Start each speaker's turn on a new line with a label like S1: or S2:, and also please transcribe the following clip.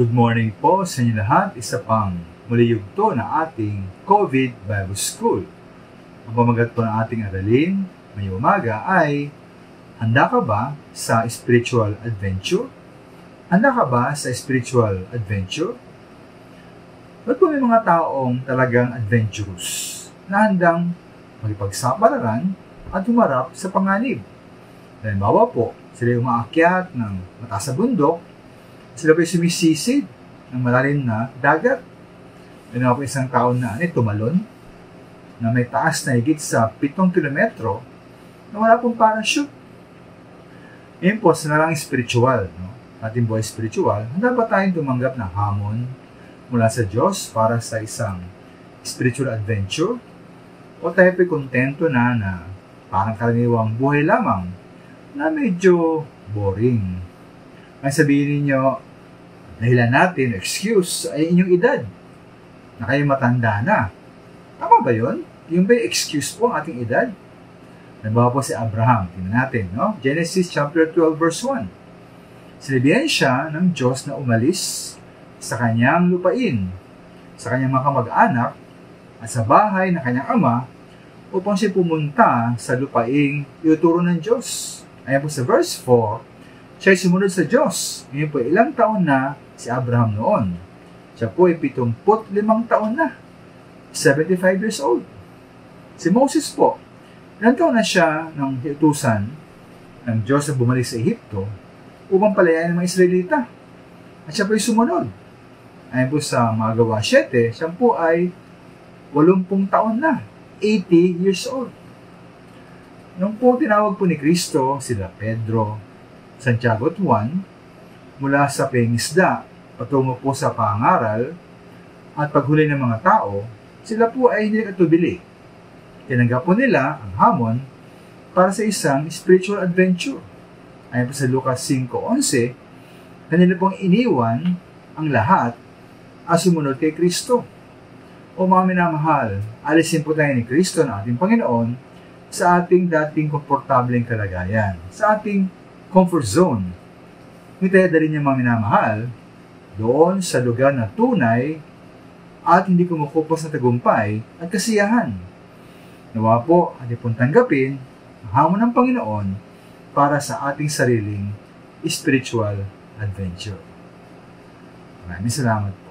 S1: Good morning po sa inyo lahat. Isa pang muli yugto na ating COVID Bible School. Ang pamagat po ng ating aralin ngayong umaga ay Handa ka ba sa spiritual adventure? Handa ka ba sa spiritual adventure? Ba't po may mga taong talagang adventurous na handang makipagsapalaran at humarap sa panganib? Halimbawa po, sila umaakyat ng mataas na bundok, sila pa yung sumisisid ng malalim na dagat. Halimbawa po isang taon na ano, tumalon, na may taas na higit sa 7 kilometro, na wala pong parachute. Ngayon po, sa narang spiritual, no? ating buhay spiritual, handa ba tayong tumanggap ng hamon mula sa Diyos para sa isang spiritual adventure? O tayo po'y kontento na na parang karaniwang buhay lamang na medyo boring. May sabihin ninyo, dahilan natin, excuse, ay inyong edad. Na kayo matanda na. Tama ba yun? Yung ba yung excuse po ang ating edad? Nabawa po si Abraham. Tingnan natin, no? Genesis chapter 12 verse 1. Sinabihan siya ng Diyos na umalis sa kanyang lupain, sa kanyang mga kamag-anak, at sa bahay ng kanyang ama, upang siya pumunta sa lupaing iuturo ng Diyos. Ayan po sa verse 4, siya sumunod sa Diyos. Ngayon po, ilang taon na si Abraham noon. Siya po ay 75 taon na. 75 years old. Si Moses po, ilang taon na siya nang hiutusan ng Diyos na bumalik sa Ehipto upang palayain ng mga Israelita. At siya po ay sumunod. Ayon po sa mga gawa 7, siya po ay 80 taon na. 80 years old. Nung po tinawag po ni Kristo sila Pedro, Santiago at Juan, mula sa pengisda patungo po sa pangaral at paghuli ng mga tao, sila po ay hindi nakatubili. Tinanggap po nila ang hamon para sa isang spiritual adventure. Ayon po sa Lucas 5.11, kanila pong iniwan ang lahat at sumunod kay Kristo. O mga minamahal, alisin po tayo ni Kristo na ating Panginoon sa ating dating komportableng kalagayan, sa ating comfort zone. Ngunit tayo dali niya mga minamahal doon sa lugar na tunay at hindi kumukupos na tagumpay at kasiyahan. Nawa po at ipon tanggapin ang hamon ng Panginoon para sa ating sariling spiritual adventure. Maraming salamat po.